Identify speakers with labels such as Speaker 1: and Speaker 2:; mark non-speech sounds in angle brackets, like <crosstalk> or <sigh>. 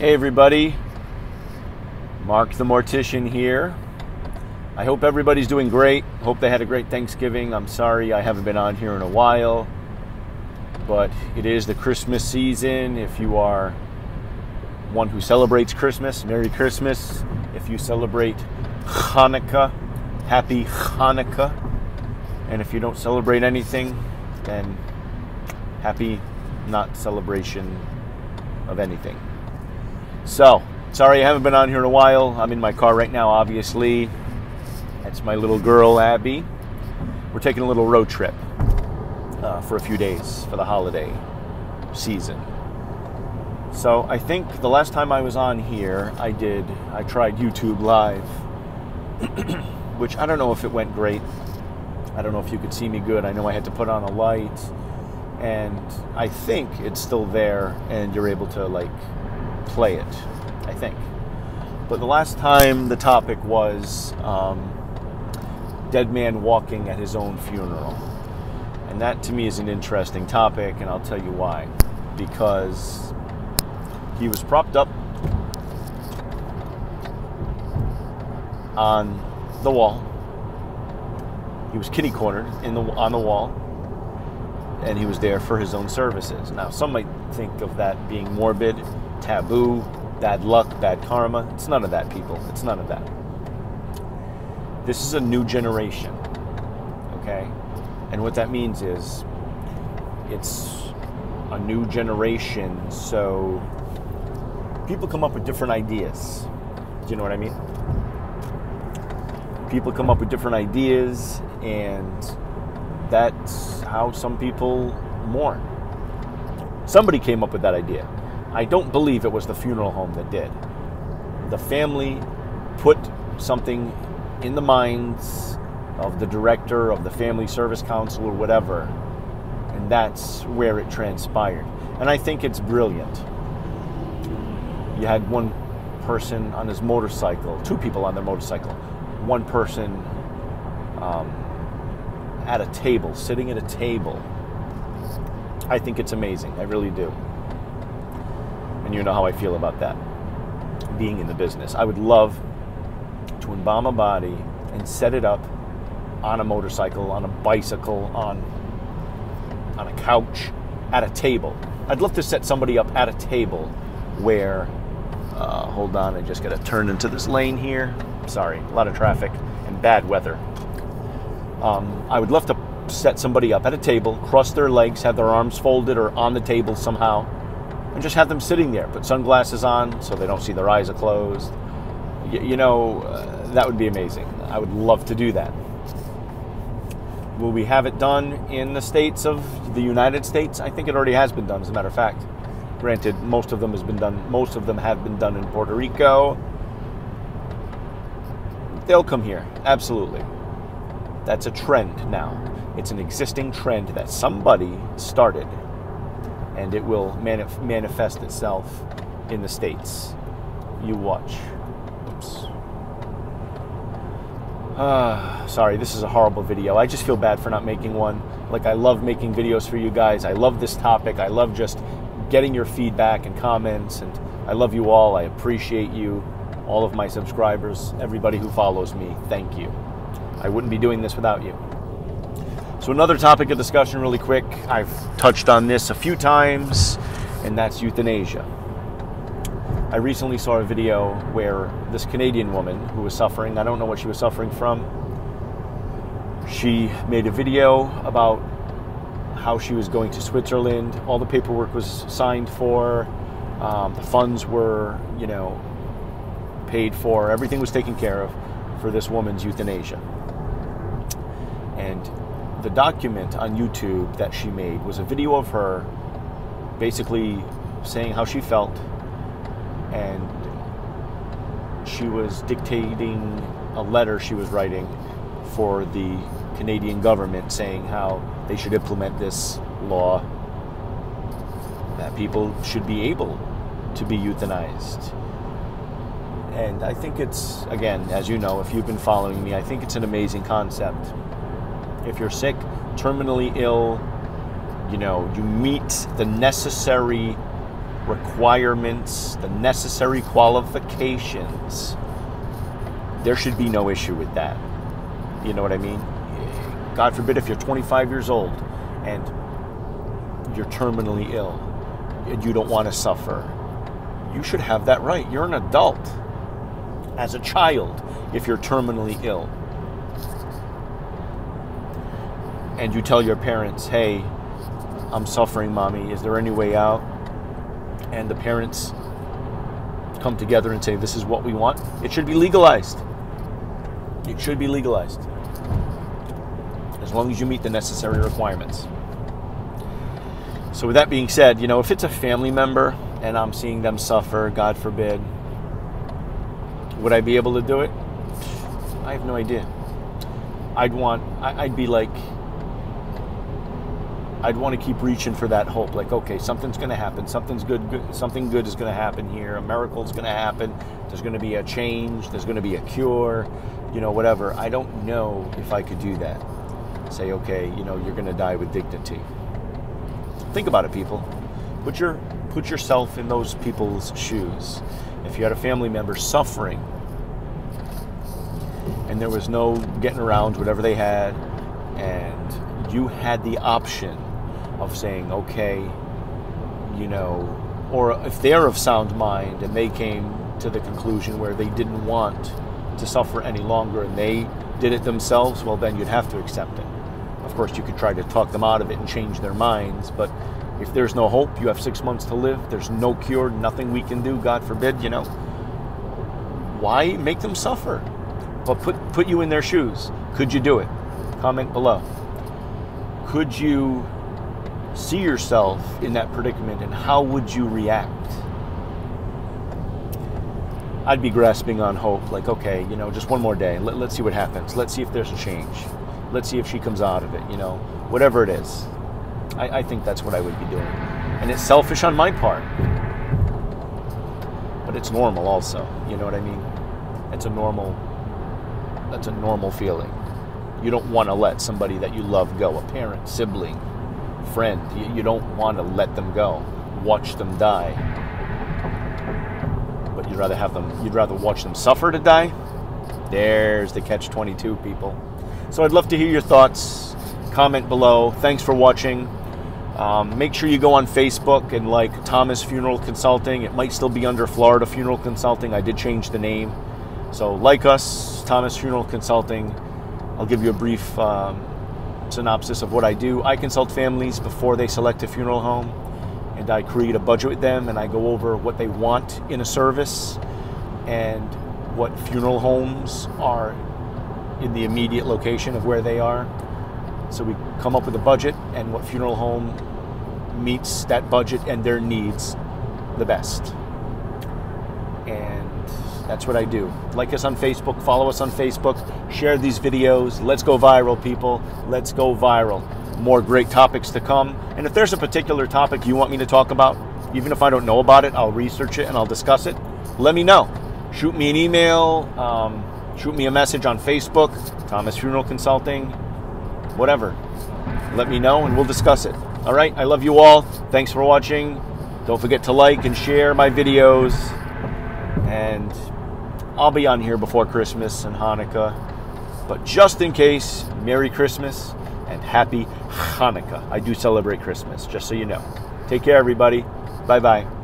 Speaker 1: Hey everybody, Marc the Mortician here. I hope everybody's doing great. Hope they had a great Thanksgiving. I'm sorry I haven't been on here in a while, but it is the Christmas season. If you are one who celebrates Christmas, Merry Christmas. If you celebrate Hanukkah, Happy Hanukkah. And if you don't celebrate anything, then happy not celebration of anything. So, sorry I haven't been on here in a while. I'm in my car right now, obviously. That's my little girl, Abby. We're taking a little road trip uh, for a few days for the holiday season. So, I think the last time I was on here, I did, I tried YouTube Live, <clears throat> which I don't know if it went great. I don't know if you could see me good. I know I had to put on a light, and I think it's still there, and you're able to, like, play it, I think. But the last time the topic was um, dead man walking at his own funeral. And that to me is an interesting topic, and I'll tell you why. Because he was propped up on the wall. He was kitty cornered in the on the wall, and he was there for his own services. Now, some might think of that being morbid, taboo, bad luck, bad karma. It's none of that, people. It's none of that. This is a new generation, okay? And what that means is it's a new generation, so people come up with different ideas. Do you know what I mean? People come up with different ideas, and that's how some people mourn. Somebody came up with that idea. I don't believe it was the funeral home that did. The family put something in the minds of the director of the family service council or whatever, and that's where it transpired. And I think it's brilliant. You had one person on his motorcycle, two people on their motorcycle, one person um, at a table, sitting at a table. I think it's amazing. I really do and you know how I feel about that. Being in the business, I would love to embalm a body and set it up on a motorcycle, on a bicycle, on on a couch, at a table. I'd love to set somebody up at a table where, uh, hold on, I just got to turn into this lane here. Sorry, a lot of traffic and bad weather. Um, I would love to set somebody up at a table, cross their legs, have their arms folded or on the table somehow, and just have them sitting there. Put sunglasses on so they don't see their eyes are closed. Y- you know, uh, that would be amazing. I would love to do that. Will we have it done in the states of the United States? I think it already has been done, as a matter of fact. Granted, most of them has been done. Most of them have been done in Puerto Rico. They'll come here, absolutely. That's a trend now. It's an existing trend that somebody started and it will manif- manifest itself in the states. You watch. Oops. Uh, sorry, this is a horrible video. I just feel bad for not making one. Like, I love making videos for you guys. I love this topic. I love just getting your feedback and comments. And I love you all. I appreciate you, all of my subscribers, everybody who follows me. Thank you. I wouldn't be doing this without you. Another topic of discussion, really quick. I've touched on this a few times, and that's euthanasia. I recently saw a video where this Canadian woman who was suffering, I don't know what she was suffering from, she made a video about how she was going to Switzerland. All the paperwork was signed for, um, the funds were, you know, paid for, everything was taken care of for this woman's euthanasia. The document on YouTube that she made was a video of her basically saying how she felt and she was dictating a letter she was writing for the Canadian government saying how they should implement this law that people should be able to be euthanized. And I think it's, again, as you know, if you've been following me, I think it's an amazing concept if you're sick, terminally ill, you know, you meet the necessary requirements, the necessary qualifications, there should be no issue with that. You know what I mean? God forbid if you're 25 years old and you're terminally ill and you don't want to suffer, you should have that right. You're an adult. As a child, if you're terminally ill, and you tell your parents, hey, I'm suffering, mommy, is there any way out? And the parents come together and say, this is what we want, it should be legalized. It should be legalized. As long as you meet the necessary requirements. So, with that being said, you know, if it's a family member and I'm seeing them suffer, God forbid, would I be able to do it? I have no idea. I'd want, I'd be like, I'd want to keep reaching for that hope. Like, okay, something's going to happen. Something's good, good. Something good is going to happen here. A miracle's going to happen. There's going to be a change. There's going to be a cure. You know, whatever. I don't know if I could do that. Say, okay, you know, you're going to die with dignity. Think about it, people. Put your put yourself in those people's shoes. If you had a family member suffering, and there was no getting around whatever they had, and you had the option of saying, okay, you know, or if they're of sound mind and they came to the conclusion where they didn't want to suffer any longer and they did it themselves, well, then you'd have to accept it. Of course, you could try to talk them out of it and change their minds, but if there's no hope, you have six months to live, there's no cure, nothing we can do, God forbid, you know, why make them suffer? But put, put you in their shoes. Could you do it? Comment below. Could you see yourself in that predicament and how would you react? I'd be grasping on hope, like, okay, you know, just one more day. Let, let's see what happens. Let's see if there's a change. Let's see if she comes out of it, you know, whatever it is. I, I think that's what I would be doing. And it's selfish on my part. But it's normal also. You know what I mean? It's a normal that's a normal feeling. You don't want to let somebody that you love go, a parent, sibling, friend. You, don't want to let them go, watch them die. But you'd rather have them, you'd rather watch them suffer to die. There's the catch 22, people. So I'd love to hear your thoughts. Comment below. Thanks for watching. Um, make sure you go on Facebook and like Thomas Funeral Consulting. It might still be under Florida Funeral Consulting. I did change the name. So, like us, Thomas Funeral Consulting. I'll give you a brief um, synopsis of what I do. I consult families before they select a funeral home, and I create a budget with them, and I go over what they want in a service and what funeral homes are in the immediate location of where they are. So we come up with a budget and what funeral home meets that budget and their needs the best. And that's what I do. Like us on Facebook, follow us on Facebook, share these videos. Let's go viral, people. Let's go viral. More great topics to come. And if there's a particular topic you want me to talk about, even if I don't know about it, I'll research it and I'll discuss it. Let me know. Shoot me an email, um, shoot me a message on Facebook, Thomas Funeral Consulting, whatever. Let me know and we'll discuss it. All right, I love you all. Thanks for watching. Don't forget to like and share my videos. And I'll be on here before Christmas and Hanukkah. But just in case, Merry Christmas and Happy Hanukkah. I do celebrate Christmas, just so you know. Take care, everybody. Bye bye.